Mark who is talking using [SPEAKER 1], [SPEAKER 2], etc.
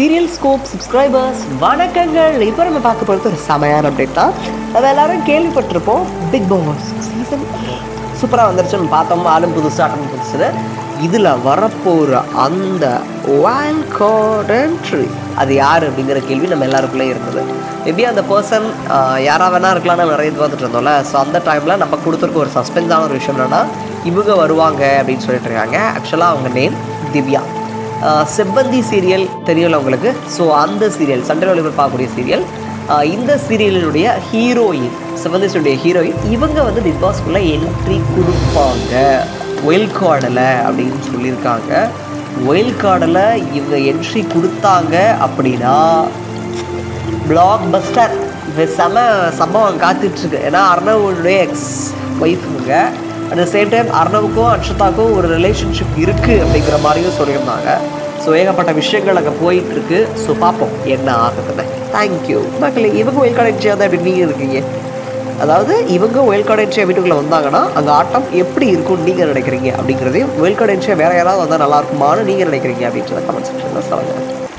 [SPEAKER 1] Serial scope subscribers வணக்கங்கள். இப்போ நம்ம பார்க்க போகிறது ஒரு செமையான அப்டேட் தான். நம்ம எல்லாரும் கேள்விப்பட்டிருப்போம். பிக் பாஸ் சீசன் சூப்பராக வந்துருச்சுன்னு பார்த்தோம். ஆளும் புதுசு ஆட்டம் புதுசுன்னு. இதில் வரப்போகிற அந்த wild அது யார் அப்படிங்கிற கேள்வி நம்ம எல்லாருக்குள்ளே இருந்தது. மேபி அந்த பர்சன் யாராக வேணா இருக்கலாம்னு நிறைய இது வந்துட்டு இருந்தோம்ல. ஸோ அந்த டைமில் நம்ம கொடுத்துருக்க ஒரு சஸ்பென்ஸான ஒரு விஷயம் என்னென்னா இவங்க வருவாங்க அப்படின்னு சொல்லிட்டு இருக்காங்க. ஆக்சுவலாக அவங்க நேம் திவ்யா. செவ்வந்தி சீரியல் தெரியல உங்களுக்கு? ஸோ அந்த சீரியல் சண்டை ஒளிபர் பார்க்கக்கூடிய சீரியல் இந்த சீரியலினுடைய ஹீரோயின் செவ்வந்திஸுடைய ஹீரோயின் இவங்க வந்து பிக் பாஸ்க்குள்ளே என்ட்ரி கொடுப்பாங்க. ஒயில் கார்டில் அப்படின்னு சொல்லியிருக்காங்க. ஒயில் கார்டில் இவங்க என்ட்ரி கொடுத்தாங்க அப்படின்னா பிளாக் பஸ்டர் செம சம்பவம் காத்துட்ருக்கு ஏன்னா அர்ணவனுடைய எக்ஸ் ஒய்ஃபுங்க அட் த சேம் டைம் அர்ணவுக்கும் அக்ஷதாக்கும் ஒரு ரிலேஷன்ஷிப் இருக்குது அப்படிங்கிற மாதிரியும் சொல்லியிருந்தாங்க. ஸோ ஏகப்பட்ட விஷயங்கள் அங்கே போயிட்டுருக்கு. ஸோ பார்ப்போம் என்ன ஆகுதுன்னு. தேங்க்யூ மக்களே இவங்க ஒயில் கார்டு என்ட்ரியாக தான் எப்படி நீங்கள் இருக்கீங்க. அதாவது இவங்க ஒயில் கார்டு வீட்டுக்குள்ளே வந்தாங்கன்னா அங்கே ஆட்டம் எப்படி இருக்கும்னு நீங்கள் நினைக்கிறீங்க அப்படிங்கிறதையும் ஒயில் கார்டு வேறு யாராவது வந்தால் நல்லா இருக்குமான்னு நீங்கள் நினைக்கிறீங்க அப்படின்றத கமெண்ட் செக்ஷனில் சொல்லுங்கள்